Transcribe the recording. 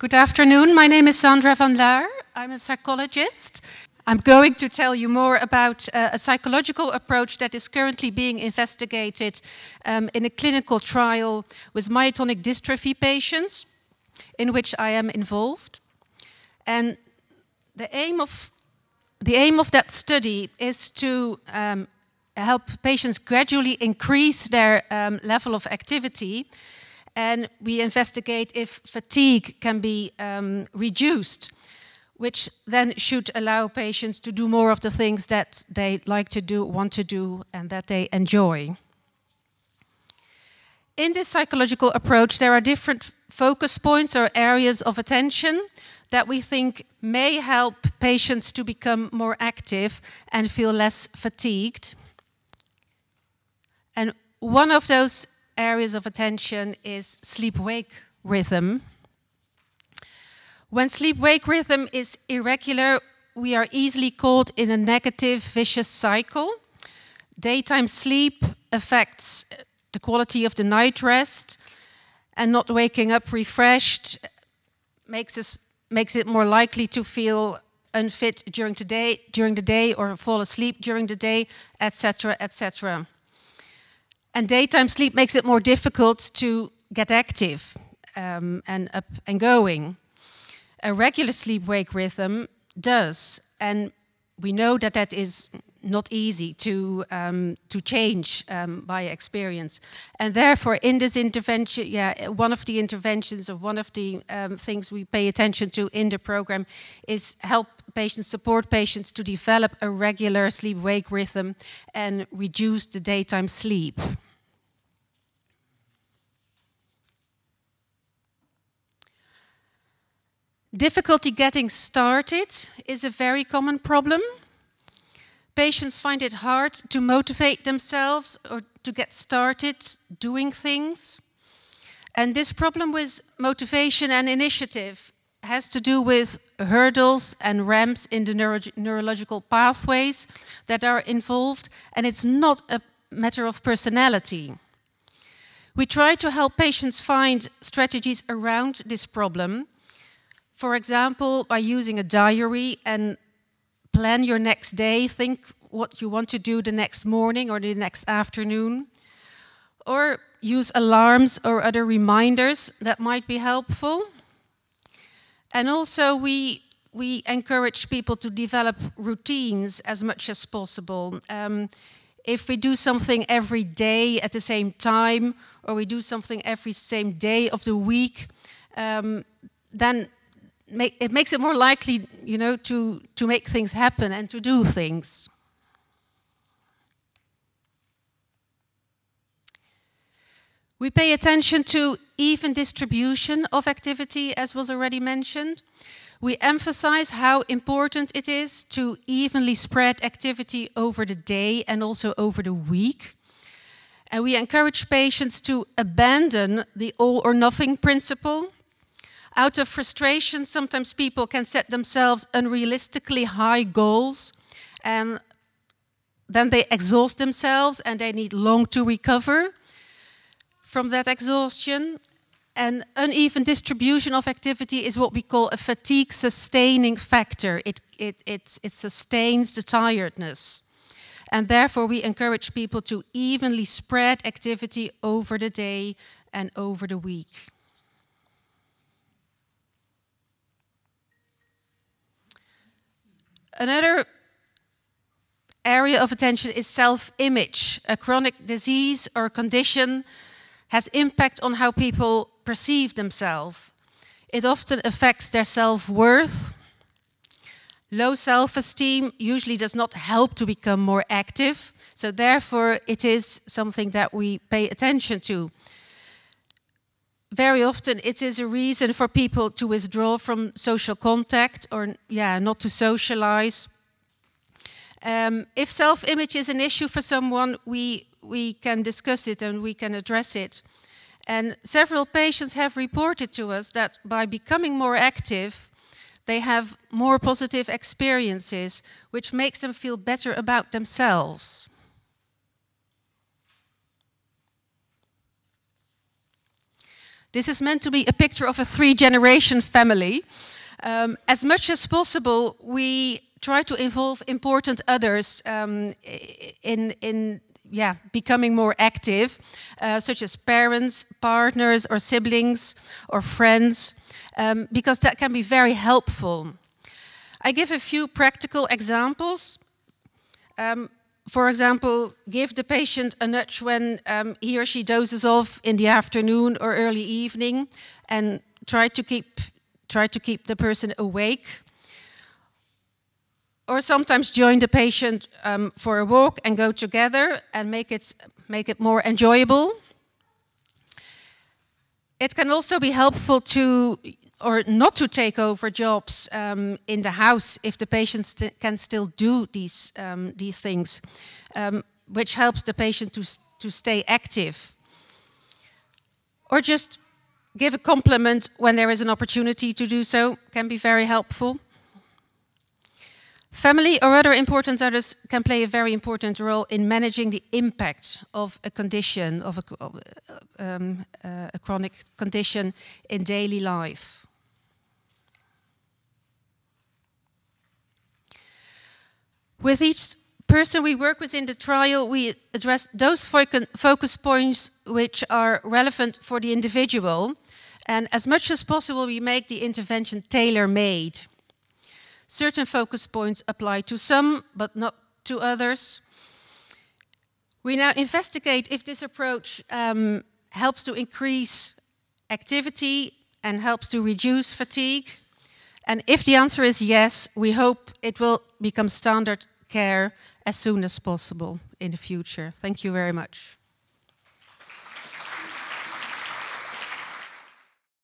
Good afternoon. My name is Sandra van Laar. I'm a psychologist. I'm going to tell you more about uh, a psychological approach that is currently being investigated um, in a clinical trial with myotonic dystrophy patients, in which I am involved. And the aim of the aim of that study is to um, help patients gradually increase their um, level of activity and we investigate if fatigue can be um, reduced, which then should allow patients to do more of the things that they like to do, want to do, and that they enjoy. In this psychological approach, there are different focus points or areas of attention that we think may help patients to become more active and feel less fatigued. And one of those areas of attention is sleep-wake rhythm. When sleep-wake rhythm is irregular, we are easily caught in a negative vicious cycle. Daytime sleep affects uh, the quality of the night rest, and not waking up refreshed makes us makes it more likely to feel unfit during the day, during the day, or fall asleep during the day, etc., etc. And daytime sleep makes it more difficult to get active um, and up and going. A regular sleep-wake rhythm does, and we know that that is not easy to um, to change um, by experience, and therefore in this intervention, yeah, one of the interventions of one of the um, things we pay attention to in the program is help patients, support patients to develop a regular sleep-wake rhythm and reduce the daytime sleep. Difficulty getting started is a very common problem. Patients find it hard to motivate themselves or to get started doing things. And this problem with motivation and initiative has to do with hurdles and ramps in the neuro neurological pathways that are involved, and it's not a matter of personality. We try to help patients find strategies around this problem. For example, by using a diary and plan your next day, think what you want to do the next morning or the next afternoon. Or use alarms or other reminders that might be helpful. And also we, we encourage people to develop routines as much as possible. Um, if we do something every day at the same time, or we do something every same day of the week, um, then make, it makes it more likely, you know, to, to make things happen and to do things. We pay attention to even distribution of activity, as was already mentioned. We emphasize how important it is to evenly spread activity over the day and also over the week. And we encourage patients to abandon the all or nothing principle. Out of frustration, sometimes people can set themselves unrealistically high goals and then they exhaust themselves and they need long to recover from that exhaustion. And uneven distribution of activity is what we call a fatigue sustaining factor. It, it, it, it sustains the tiredness. And therefore, we encourage people to evenly spread activity over the day and over the week. Another area of attention is self-image, a chronic disease or condition has impact on how people perceive themselves. It often affects their self-worth. Low self-esteem usually does not help to become more active, so therefore it is something that we pay attention to. Very often it is a reason for people to withdraw from social contact or yeah, not to socialize. Um, if self-image is an issue for someone, we we can discuss it and we can address it. And several patients have reported to us that by becoming more active, they have more positive experiences, which makes them feel better about themselves. This is meant to be a picture of a three-generation family. Um, as much as possible, we try to involve important others um, in, in yeah, becoming more active, uh, such as parents, partners, or siblings, or friends, um, because that can be very helpful. I give a few practical examples. Um, for example, give the patient a nudge when um, he or she dozes off in the afternoon or early evening, and try to keep try to keep the person awake. Or sometimes join the patient um, for a walk and go together and make it make it more enjoyable. It can also be helpful to or not to take over jobs um, in the house if the patient can still do these, um, these things, um, which helps the patient to, to stay active. Or just give a compliment when there is an opportunity to do so, can be very helpful. Family or other important others can play a very important role in managing the impact of a condition, of a, um, uh, a chronic condition in daily life. With each person we work with in the trial, we address those focus points which are relevant for the individual. And as much as possible, we make the intervention tailor-made. Certain focus points apply to some, but not to others. We now investigate if this approach um, helps to increase activity and helps to reduce fatigue. And if the answer is yes, we hope it will become standard care as soon as possible in the future. Thank you very much.